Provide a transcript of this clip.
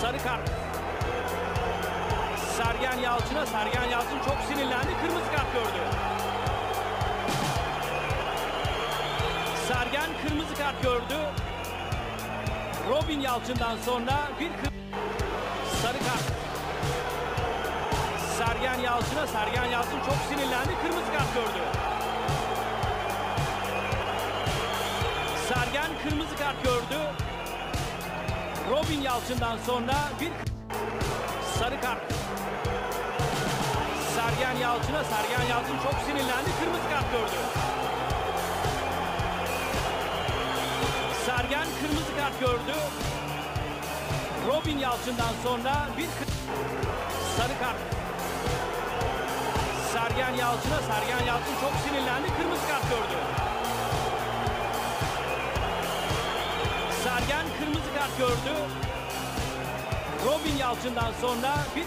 Sarı kart. Sergen Yalçın'a. Sergen Yalçın çok sinirlendi. Kırmızı kart gördü. Sergen kırmızı kart gördü. Robin Yalçın'dan sonra bir kır... sarı kart. Sergen Yalçın'a. Sergen Yalçın çok sinirlendi. Kırmızı kart gördü. Sergen kırmızı kart gördü. Robin Yalçın'dan sonra bir sarı kart. Sergen Yalçın'a. Sergen Yalçın çok sinirlendi. Kırmızı kart gördü. Sergen kırmızı kart gördü. Robin Yalçın'dan sonra bir sarı kart. Sergen Yalçın'a. Sergen Yalçın çok sinirlendi. Kırmızı kart gördü. Robin Yalçın'dan sonra bir